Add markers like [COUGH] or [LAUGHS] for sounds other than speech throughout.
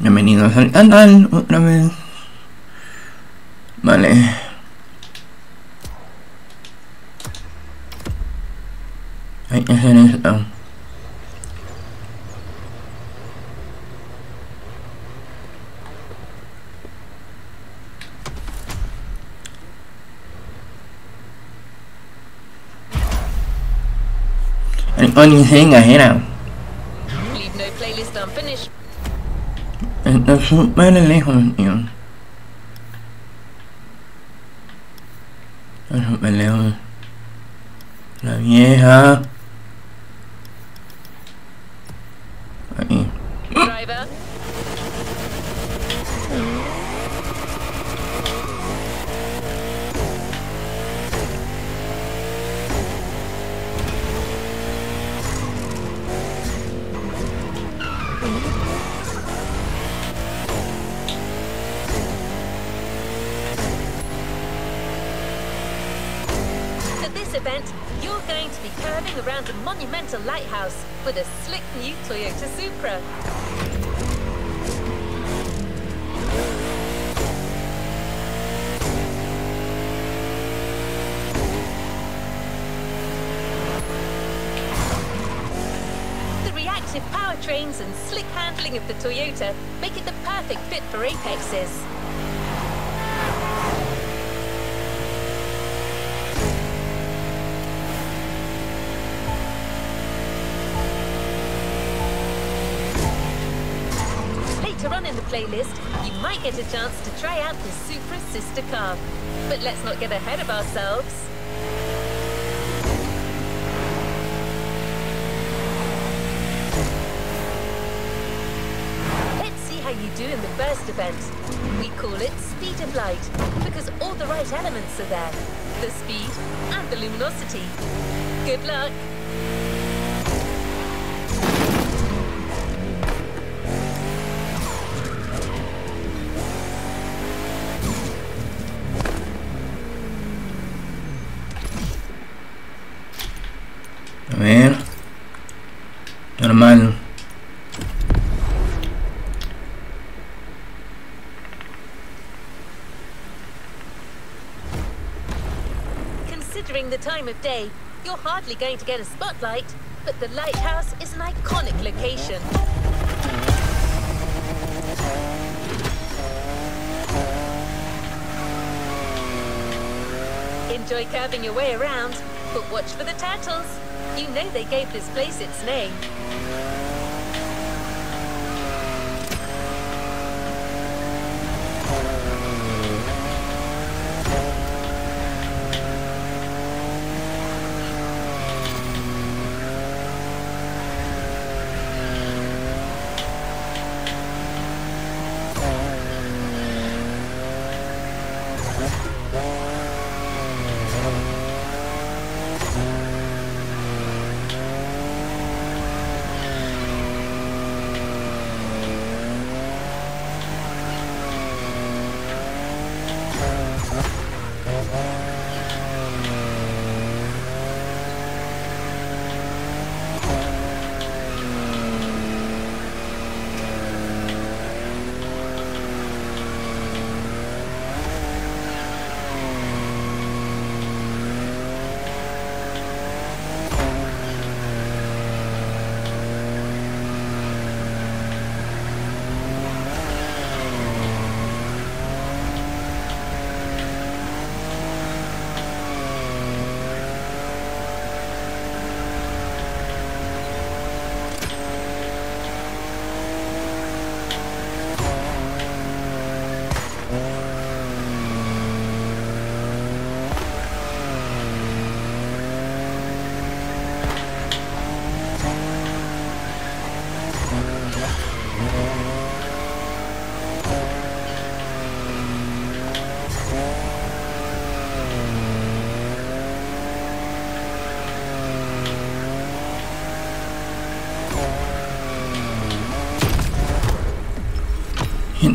Bienvenidos al canal otra vez. Vale. Hay que hacer esto. El códice era. Leave Está súper lejos, tío. Está súper lejos. La vieja. And slick handling of the Toyota make it the perfect fit for apexes. Later on in the playlist, you might get a chance to try out the Supra sister car. But let's not get ahead of ourselves. Let's see how you do in the first event. We call it Speed of Light because all the right elements are there. The speed and the luminosity. Good luck! Considering the time of day, you're hardly going to get a spotlight, but the lighthouse is an iconic location. Enjoy curving your way around, but watch for the turtles. You know they gave this place its name.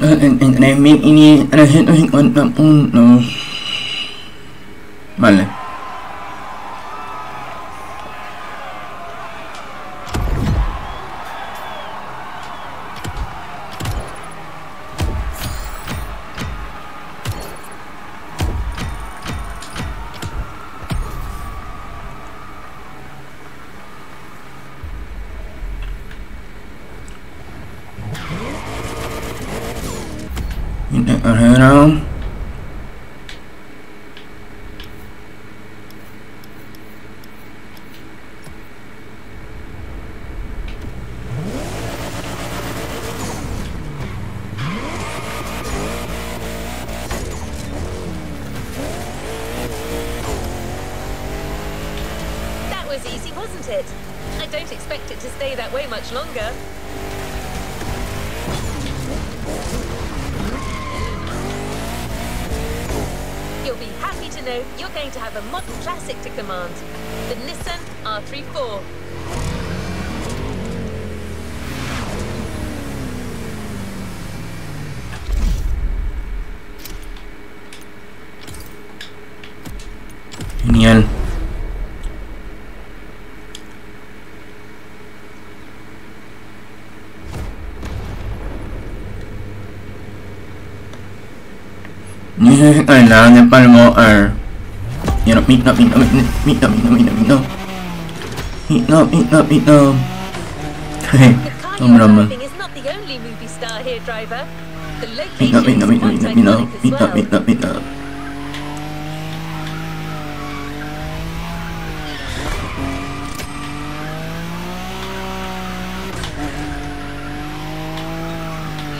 Entonces, en- entre 1000 y 350 puntos. Vale. Much longer. 拿那半人猫二。You know, meet up, meet up, meet up, meet up, meet up, meet up. Meet up, meet up, meet up. Hey, I'm Rama. Meet up, meet up, meet up, meet up, meet up, meet up, meet up, meet up.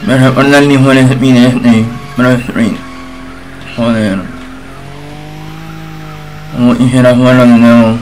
मेरा पढ़ना नहीं होने से पीने नहीं मेरा Joder. Como quisiera jugarlo de nuevo.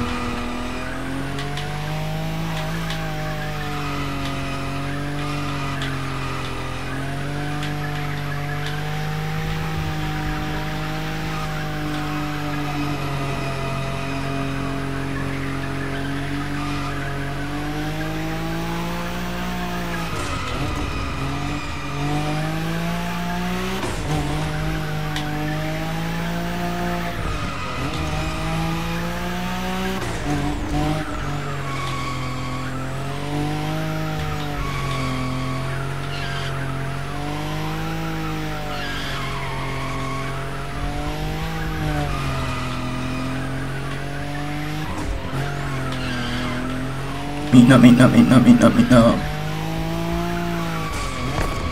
Up, meet up, meet up.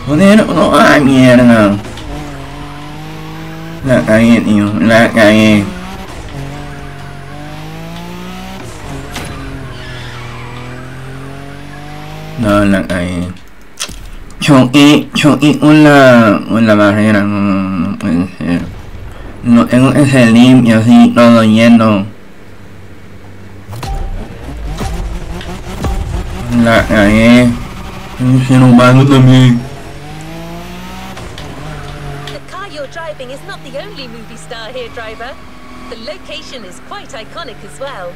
Joder, no, ay mierda. La cagué, tío, la cagué. No, la cagué. Choqué, choqué con la barrera, no, no, no puede ser. No tengo que ser limpio así, todo yendo. Va también. The car you're driving is not the only movie star here, driver. The location is quite iconic as well.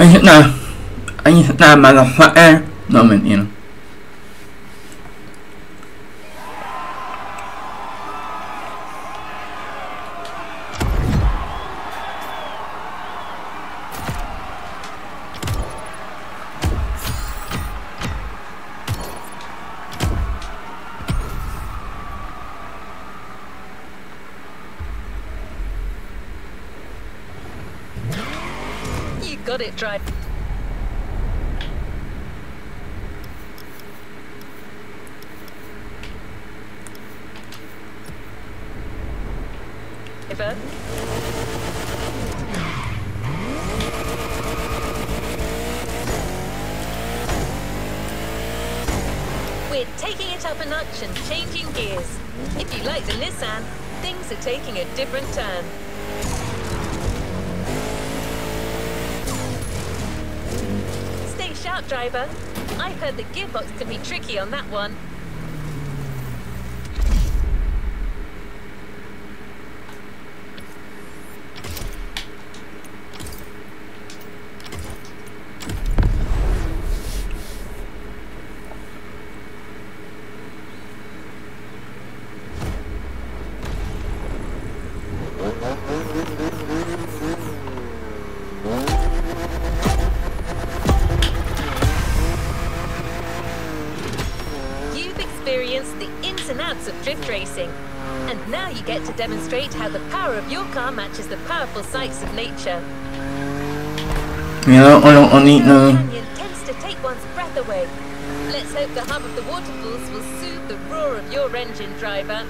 anh hiện là anh hiện là mà gặp họa a nó mình yên of drift racing. And now you get to demonstrate how the power of your car matches the powerful sights of nature. Mira, hola, bonito. Canyon tends to take one's breath away. Let's hope the hum of the waterfalls will soothe the roar of your engine, driver.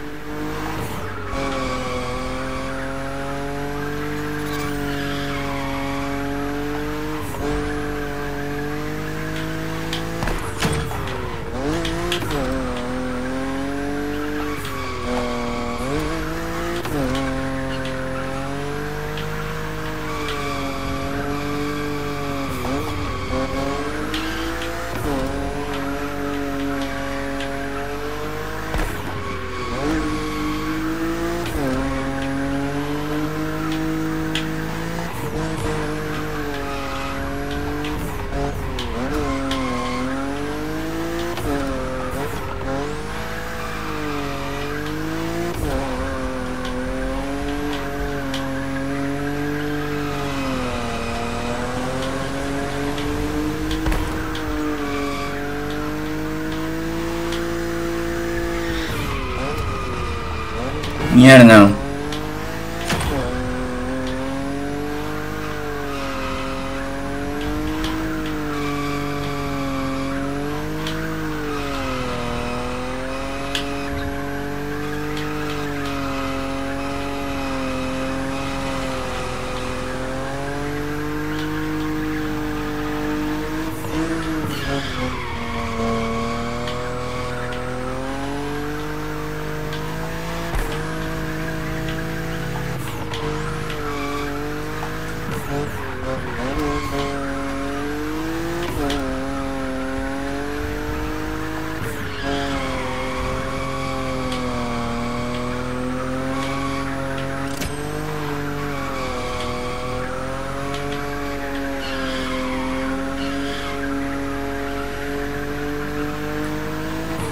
Mierda.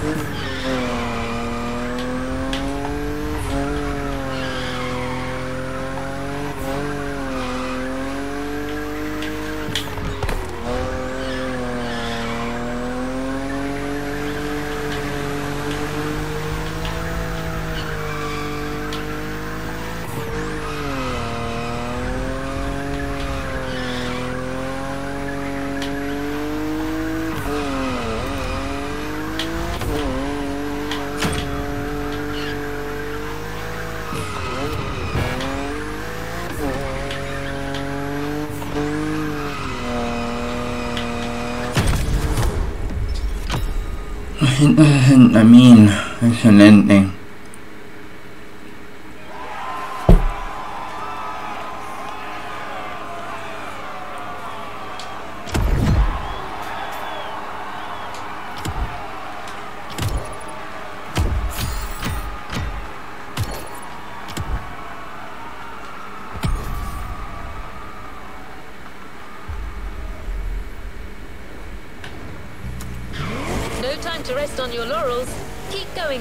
Mm-hmm. I mean, excelente.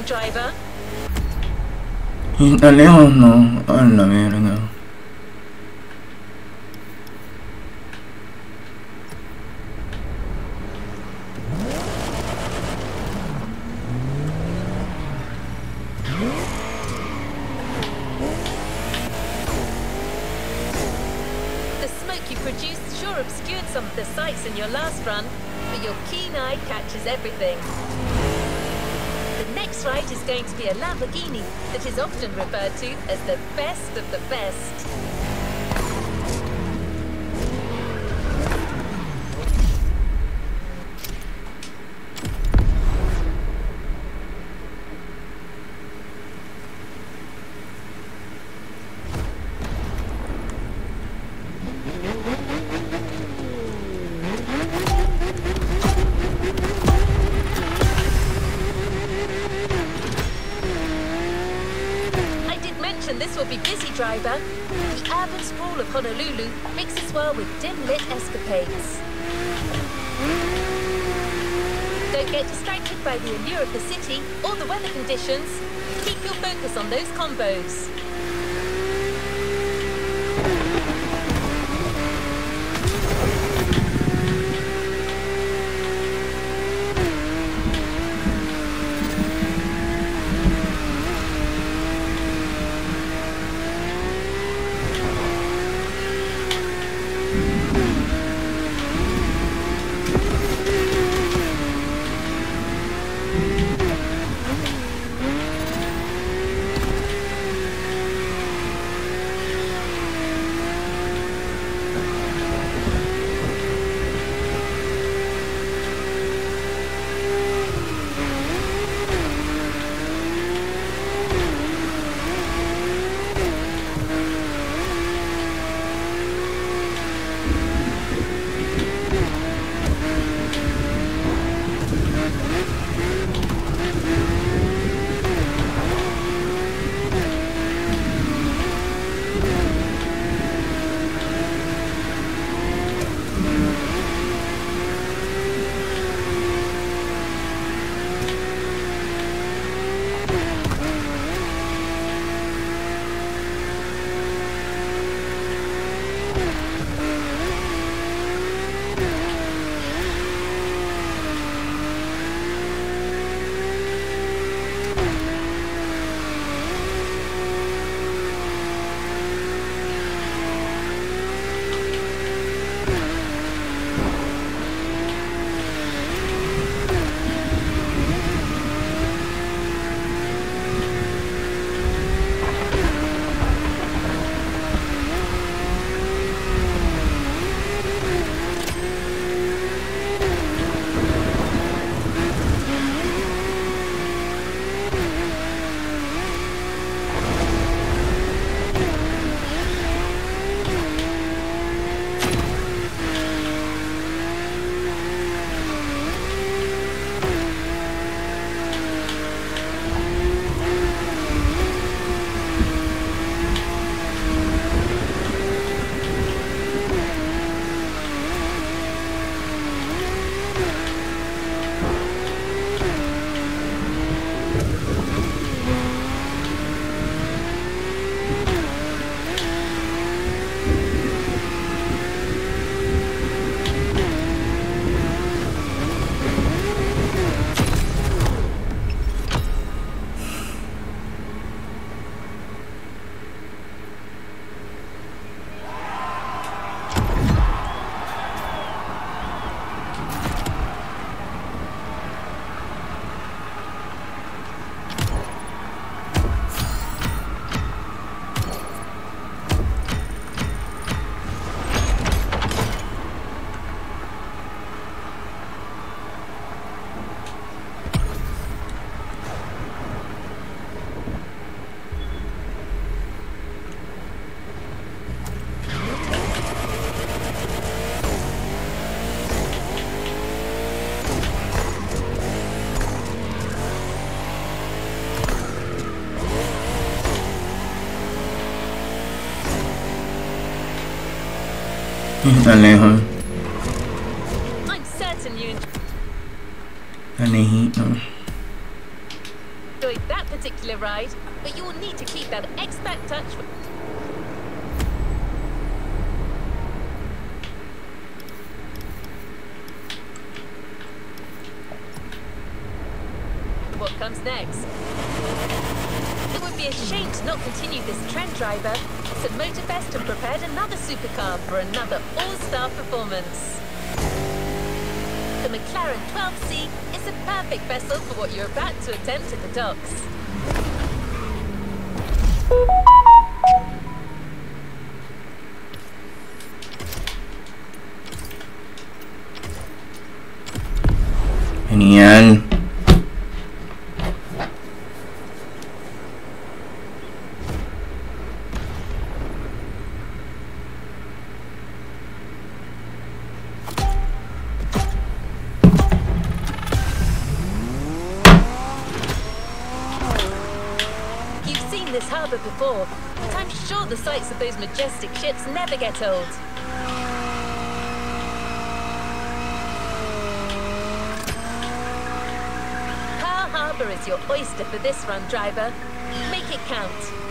Driver. Tan lejos no. A la verga. The smoke you produce sure obscures some of the sights in your last run, but your keen eye catches everything. Ride is going to be a Lamborghini that is often referred to as the best of the best. On those combos. Está lejos. I'm certain you Está enjoyed that particular ride, but you will need to keep that expert touch. What comes next? be ashamed to not continue this trend, driver. So Motorfest have prepared another supercar for another all-star performance. The McLaren 12C is a perfect vessel for what you're about to attempt at the docks. Those majestic ships never get old. Pearl Harbor is your oyster for this run, driver. Make it count.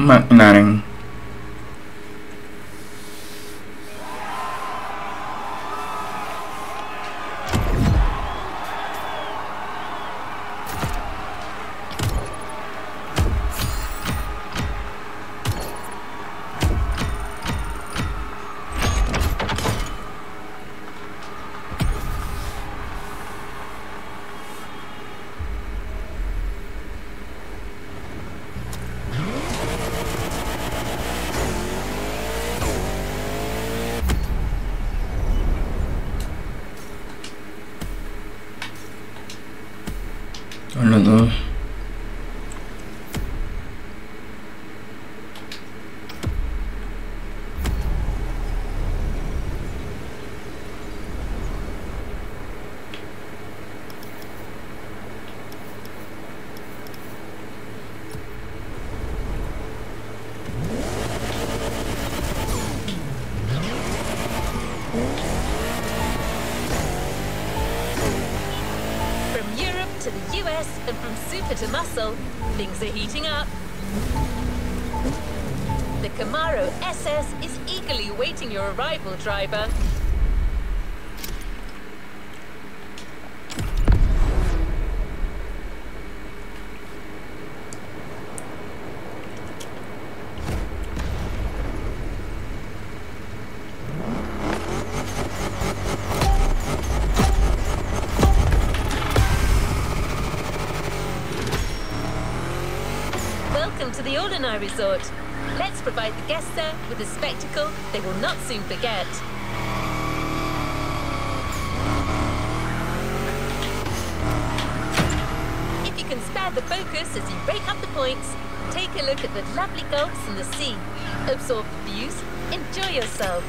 Maring Camaro SS is eagerly awaiting your arrival, driver. Welcome to the Aldenai Resort. Provide the guests there with a spectacle they will not soon forget. If you can spare the focus as you rake up the points, take a look at the lovely gulfs and the sea. Absorb the views, enjoy yourself.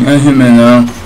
Me da. No.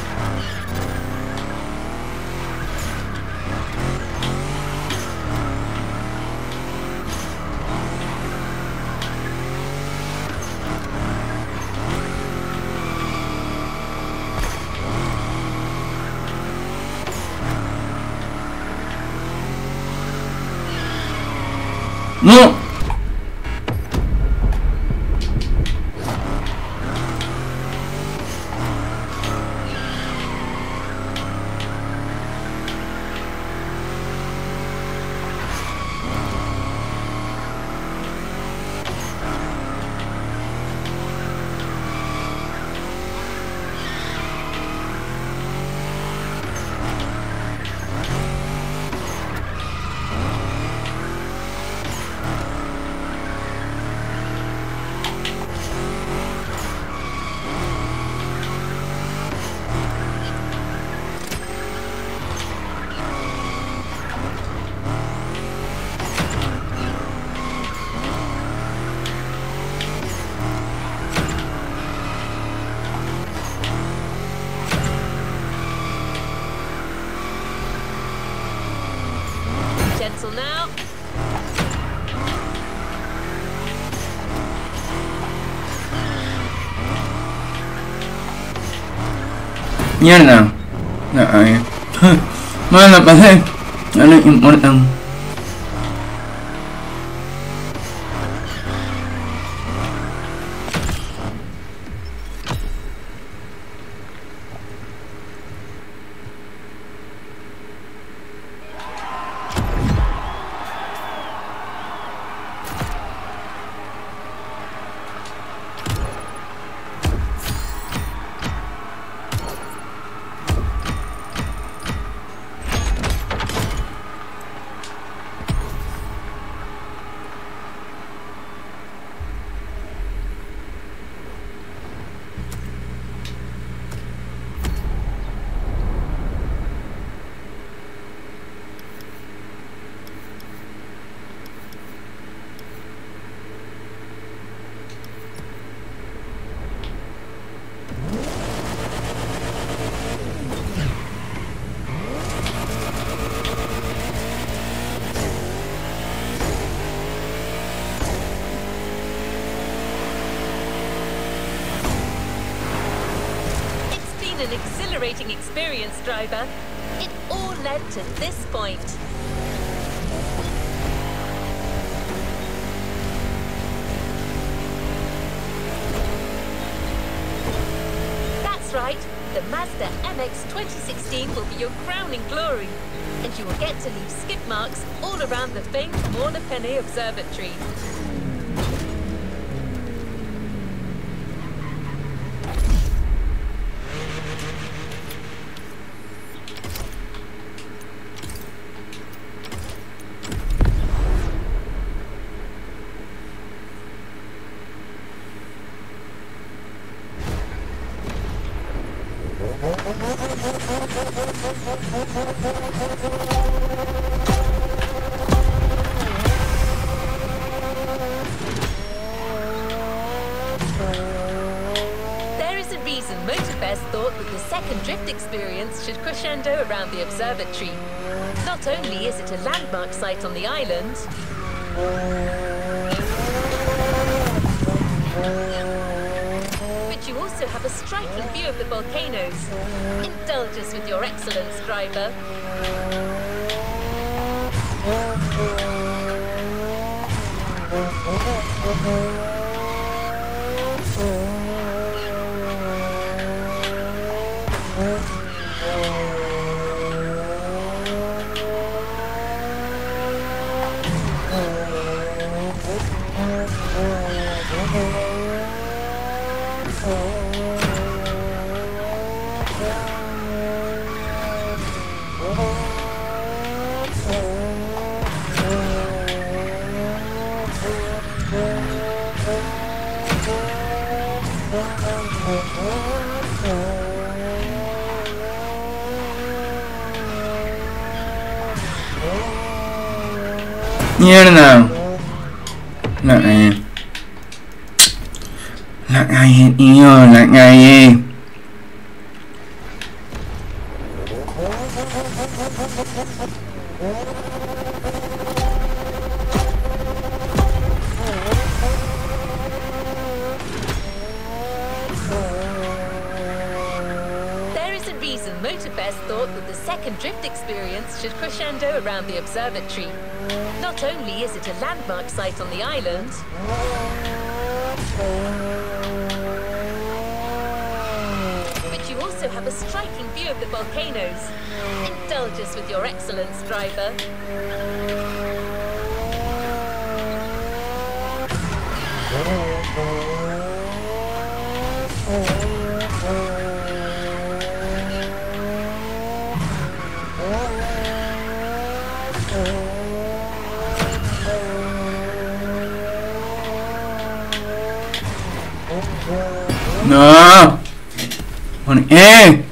Mierda. Cagué. [LAUGHS] Bueno, la pasé. No le importa. Exhilarating experience, driver. It all led to this point. That's right. The Mazda MX 2016 will be your crowning glory. And you will get to leave skid marks all around the famed Morna Penne Observatory. There is a reason Motorfest thought that the second drift experience should crescendo around the observatory. Not only is it a landmark site on the island, also have a striking view of the volcanoes. Indulge us with your excellence, driver. Mierda. La cagué. La cagué, tío, la cagué. There No. ¿Por qué? Eh?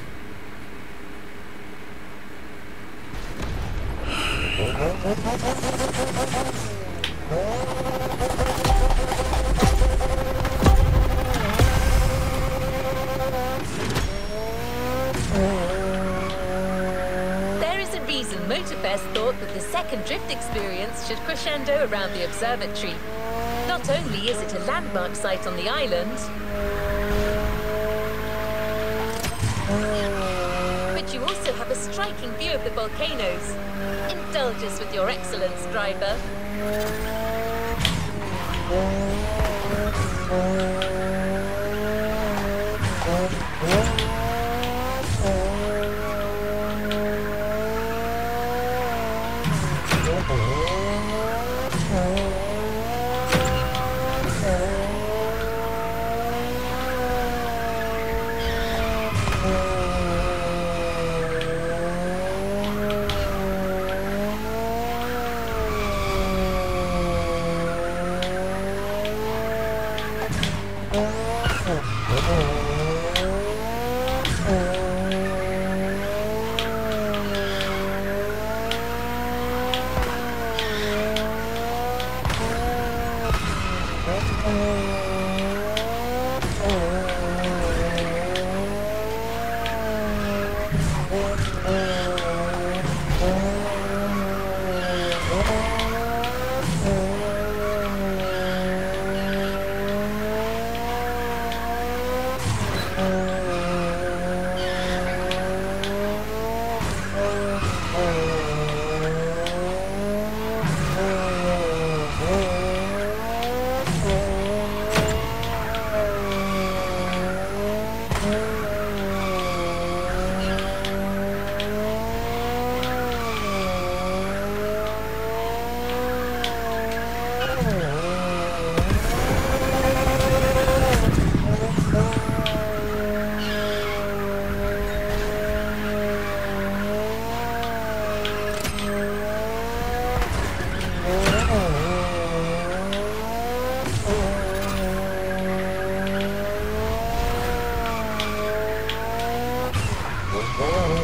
Whoa.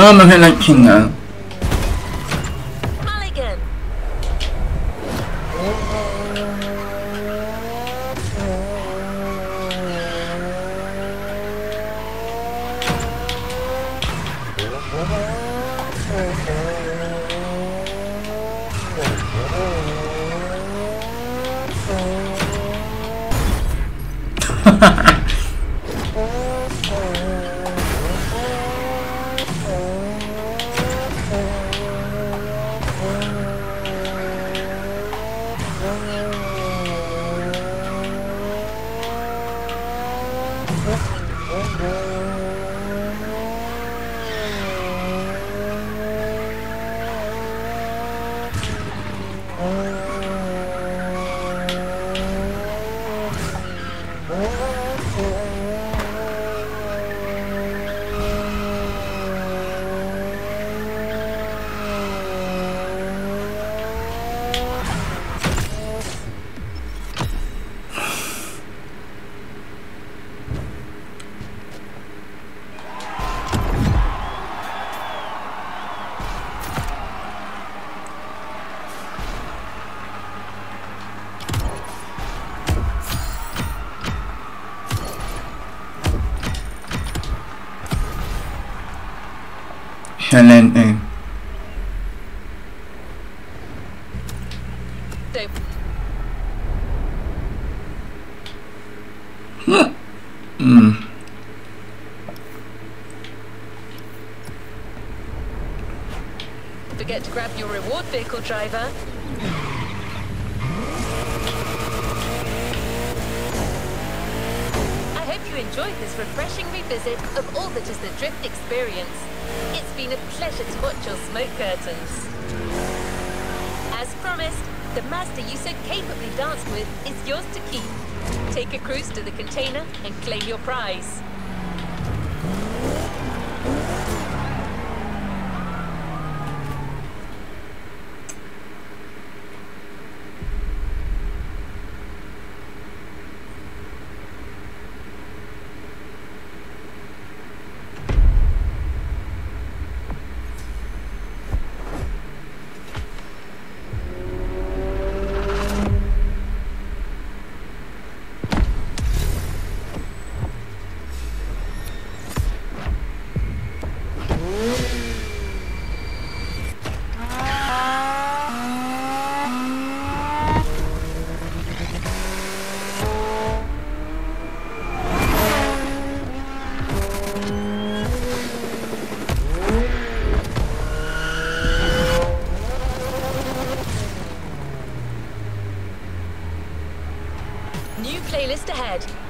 No, me la chingada. Mulligan. Excelente. Mm. forget to grab your reward vehicle, driver. I hope you enjoyed this refreshing revisit of all that is the Drift experience. It's been a pleasure to watch your smoke curtains. As promised, the Mazda you so capably danced with is yours to keep. Take a cruise to the container and claim your prize.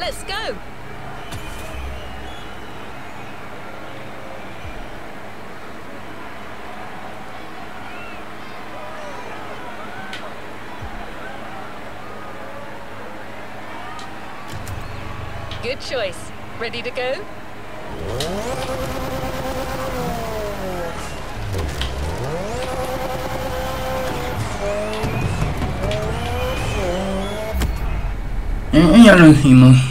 Let's go! Good choice. Ready to go? Ya lo hicimos.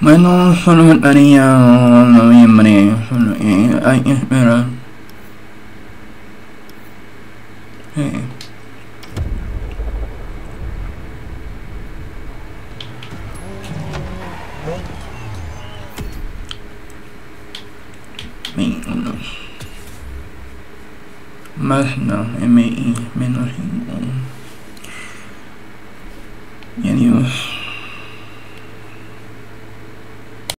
Bueno, solo faltaría noviembre. Solo, eh, hay que esperar.